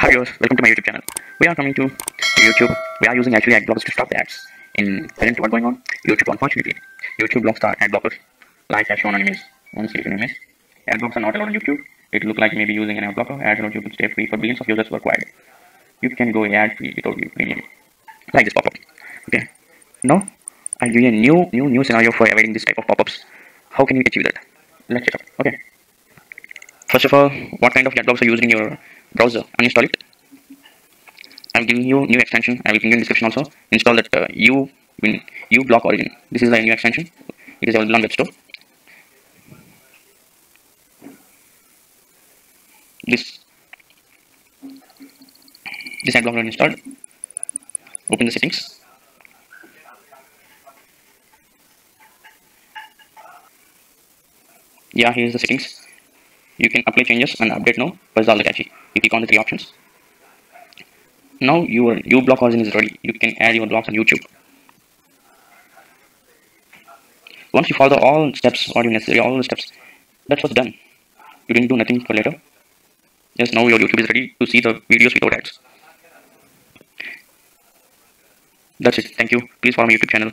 Hi viewers, welcome to my YouTube channel. We are coming to YouTube. We are using actually ad blockers to stop the ads. In currently what going on? YouTube unfortunately. YouTube blocks the ad blockers like as shown on image. One select image. Ad blocks are not allowed on YouTube. It look like maybe using an ad blocker. Ads on YouTube stay free for billions of users worldwide. You can go ad free without you premium. Like this pop-up. Okay. Now I'll give you a new new new scenario for avoiding this type of pop-ups. How can you achieve that? Let's check out. Okay. First of all, what kind of ad blocks are used in your browser? Uninstall it. I'm giving you new extension. I will give in description also. Install that uh, U win uBlock Origin. This is the new extension. It is available on web store. This this ad blocker installed. Open the settings. Yeah, here's the settings. You can apply changes and update now. Press all the catchy. You click on the three options. Now your uBlock Origin is ready. You can add your blocks on YouTube. Once you follow all steps, what you necessary, all the steps, that's what's done. You didn't do nothing for later. Just now your YouTube is ready to see the videos without ads. That's it. Thank you. Please follow my YouTube channel.